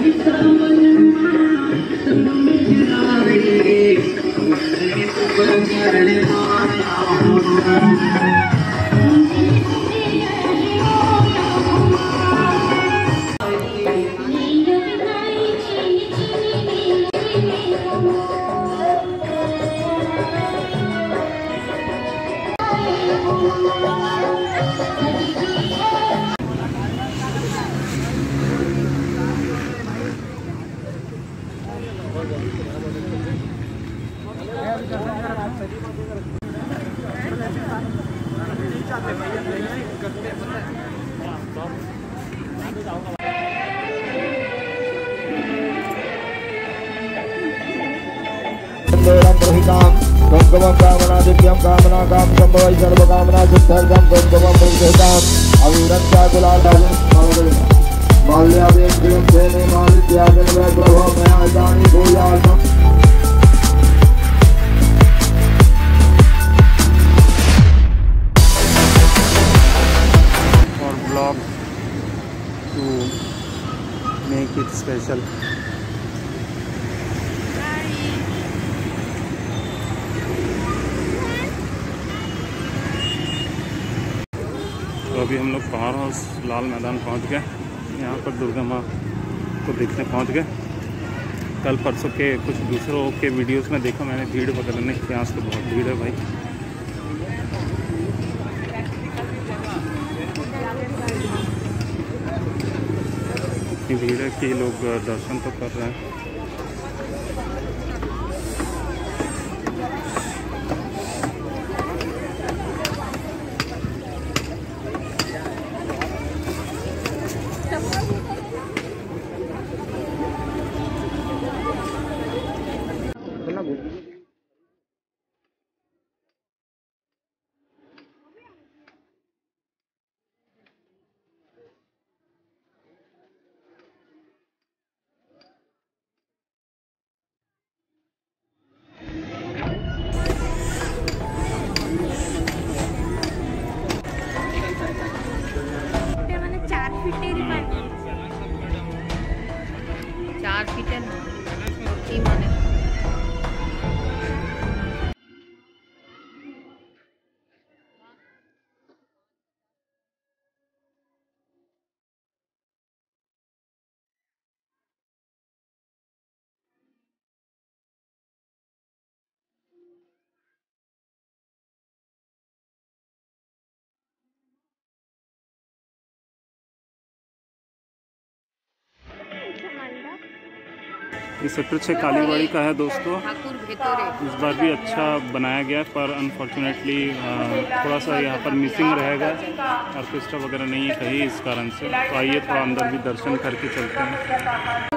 Ladies सुन्दरं प्रहितां गङ्गमं कामनादिव्यं कामनाकां सम्भवै सर्वकामना सिद्धर्थं गङ्गमं प्रहिताम् अवीरं चाकुलादायं माल्यावेन्द्रियं सेने मालित्यागं वै प्रभो मया इदानीं भूयासम् to make it special. तो अभी हम लोग पहाड़ हाउस लाल मैदान पहुँच गए। यहाँ पर दुर्गा माँ को देखने पहुँच गए। कल परसों के कुछ दूसरों के वीडियोस में देखा, मैंने भीड़ वगैरह नहीं आज तो बहुत भीड़ है भाई। भीड़ है कि लोग दर्शन तो कर रहे हैं। ये सेक्टर छः कालीबाड़ी का है दोस्तों। इस बार भी अच्छा बनाया गया, पर अनफॉर्चुनेटली थोड़ा सा यहाँ पर मिसिंग रहेगा। ऑर्केस्ट्रा वगैरह नहीं है कहीं इस कारण से। तो आइए थोड़ा अंदर भी दर्शन करके चलते हैं।